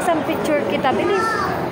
Bilis, picture kita. Bilis.